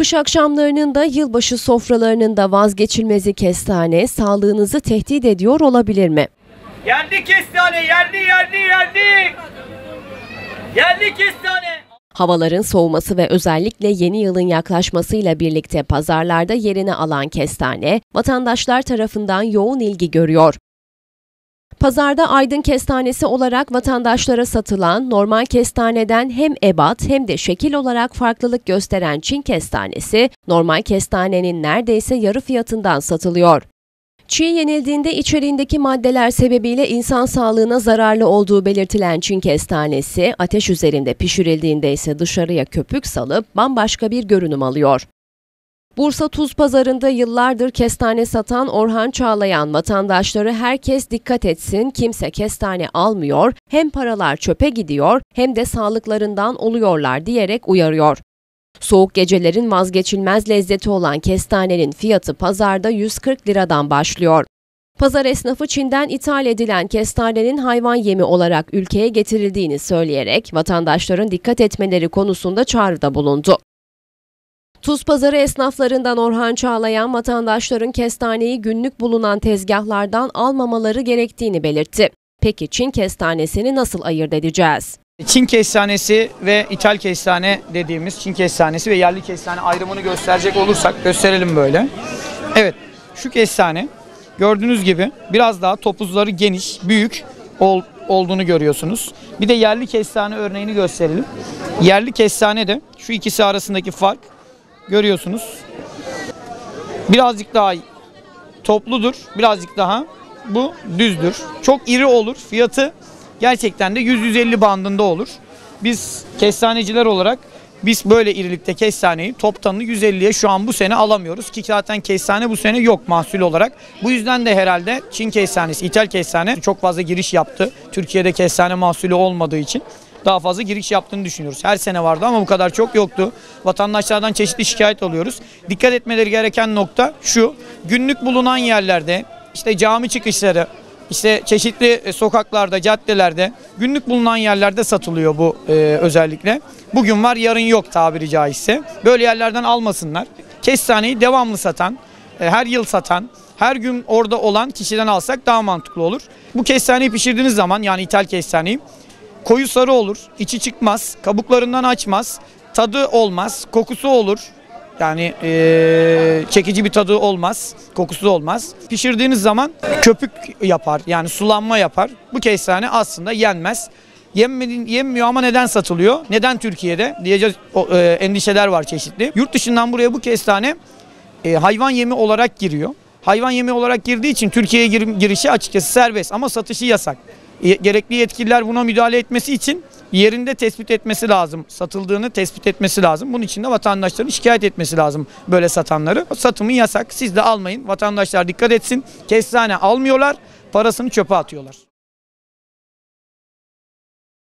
Kış akşamlarının da yılbaşı sofralarının da vazgeçilmezi kestane sağlığınızı tehdit ediyor olabilir mi? Yerli kestane, yerli, yerli, yerli. Yerli kestane. Havaların soğuması ve özellikle yeni yılın yaklaşmasıyla birlikte pazarlarda yerini alan kestane, vatandaşlar tarafından yoğun ilgi görüyor. Pazarda aydın kestanesi olarak vatandaşlara satılan normal kestaneden hem ebat hem de şekil olarak farklılık gösteren Çin kestanesi, normal kestanenin neredeyse yarı fiyatından satılıyor. Çiğ yenildiğinde içeriğindeki maddeler sebebiyle insan sağlığına zararlı olduğu belirtilen Çin kestanesi, ateş üzerinde pişirildiğinde ise dışarıya köpük salıp bambaşka bir görünüm alıyor. Bursa Tuz Pazarı'nda yıllardır kestane satan Orhan Çağlayan vatandaşları herkes dikkat etsin kimse kestane almıyor, hem paralar çöpe gidiyor hem de sağlıklarından oluyorlar diyerek uyarıyor. Soğuk gecelerin vazgeçilmez lezzeti olan kestanenin fiyatı pazarda 140 liradan başlıyor. Pazar esnafı Çin'den ithal edilen kestanenin hayvan yemi olarak ülkeye getirildiğini söyleyerek vatandaşların dikkat etmeleri konusunda çağrıda bulundu. Tuz pazarı esnaflarından Orhan Çağlayan vatandaşların kestaneyi günlük bulunan tezgahlardan almamaları gerektiğini belirtti. Peki Çin kestanesini nasıl ayırt edeceğiz? Çin kestanesi ve ithal kestane dediğimiz Çin kestanesi ve yerli kestane ayrımını gösterecek olursak gösterelim böyle. Evet şu kestane gördüğünüz gibi biraz daha topuzları geniş, büyük ol, olduğunu görüyorsunuz. Bir de yerli kestane örneğini gösterelim. Yerli kestane de şu ikisi arasındaki fark görüyorsunuz. Birazcık daha topludur, birazcık daha bu düzdür. Çok iri olur. Fiyatı gerçekten de 100-150 bandında olur. Biz kestaneciler olarak biz böyle irilikte kestaneyi toptanını 150'ye şu an bu sene alamıyoruz ki zaten kestane bu sene yok mahsul olarak. Bu yüzden de herhalde Çin kestanesi, İthal kestane çok fazla giriş yaptı. Türkiye'de kestane mahsulü olmadığı için daha fazla giriş yaptığını düşünüyoruz. Her sene vardı ama bu kadar çok yoktu. Vatandaşlardan çeşitli şikayet alıyoruz. Dikkat etmeleri gereken nokta şu. Günlük bulunan yerlerde işte cami çıkışları, işte çeşitli sokaklarda, caddelerde, günlük bulunan yerlerde satılıyor bu e, özellikle. Bugün var, yarın yok tabiri caizse. Böyle yerlerden almasınlar. Kestaneyi devamlı satan, e, her yıl satan, her gün orada olan kişiden alsak daha mantıklı olur. Bu kestaneyi pişirdiğiniz zaman yani ithal kestaneyi koyu sarı olur, içi çıkmaz, kabuklarından açmaz, tadı olmaz, kokusu olur. Yani eee, çekici bir tadı olmaz, kokusu olmaz. Pişirdiğiniz zaman köpük yapar, yani sulanma yapar. Bu kestane aslında yenmez. Yenmedi, yenmiyor ama neden satılıyor? Neden Türkiye'de? Diyeceğiz eee, endişeler var çeşitli. Yurt dışından buraya bu kestane eee, hayvan yemi olarak giriyor. Hayvan yemi olarak girdiği için Türkiye'ye gir- girişi açıkçası serbest ama satışı yasak. Gerekli yetkililer buna müdahale etmesi için yerinde tespit etmesi lazım. Satıldığını tespit etmesi lazım. Bunun için de vatandaşların şikayet etmesi lazım böyle satanları. Satımı yasak. Siz de almayın. Vatandaşlar dikkat etsin. Kestane almıyorlar. Parasını çöpe atıyorlar.